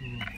Mm.